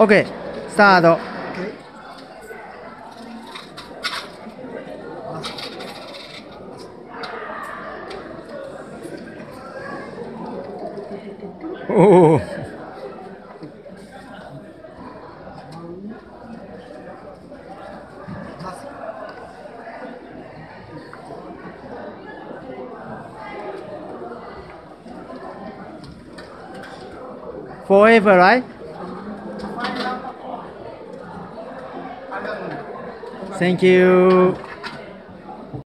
OK スタート おお forever right Thank you